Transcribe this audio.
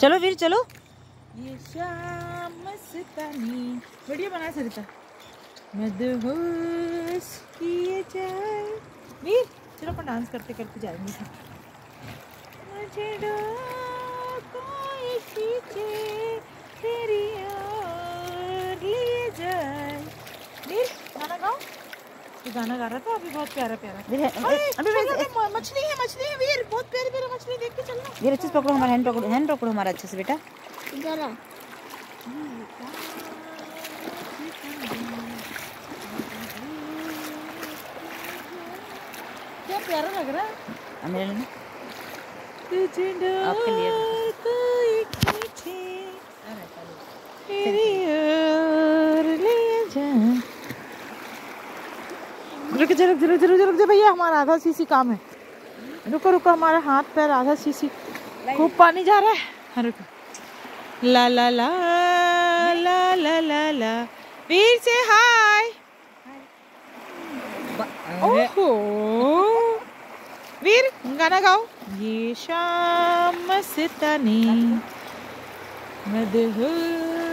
चलो वीर चलो। ये शाम वीडियो बना सरिता। मदहोश किए जाए। वीर चलो अपन डांस करते करते जाएँगे। मुझे कोई खींचे तेरी ओर लिए जाए। वीर गाना गाओ। ये गाना गा रहा था अभी बहुत प्यारा प्यारा अभी मछली है मछली है वीर बहुत के अच्छे से पकड़ो हमारा हैंड पकड़ो हैंड पकड़ो हमारा अच्छे से बेटा क्या प्यारा लग रहा है मेरे लेना तुझे आपके लिए। रुक जा रुक जा रुक जा रुक जा भैया हमारा आधा सीसी काम है रुको रुको हमारा हाथ पैर आधा सीसी। खूब पानी जा रहा है। हाँ, रुको। ला ला ला ला ला ला ला। वीर से हाय। ओहो। वीर गाना गाओ। ये शाम मस्तानी मदहोश